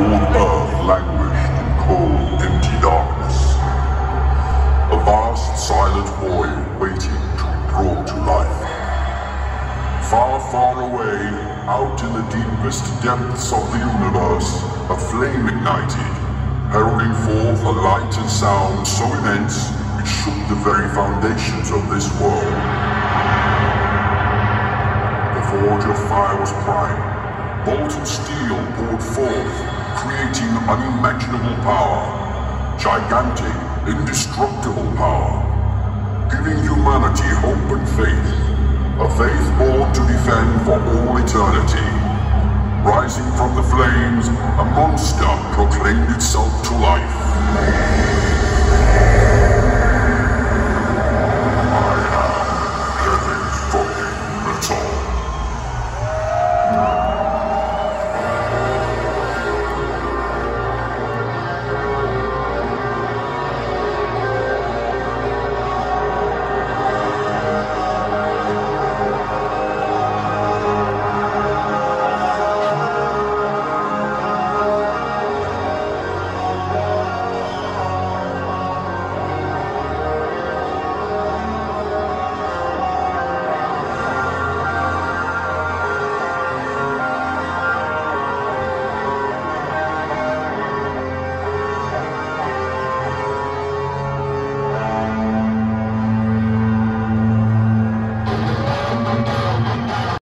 old Earth languished in cold, empty darkness. A vast, silent void waiting to be brought to life. Far, far away, out in the deepest depths of the universe, a flame ignited, heralding forth a light and sound so immense it shook the very foundations of this world. The forge of fire was primed, molten steel poured forth, creating unimaginable power, gigantic, indestructible power, giving humanity hope and faith, a faith born to defend for all eternity. Rising from the flames, a monster proclaimed itself to life.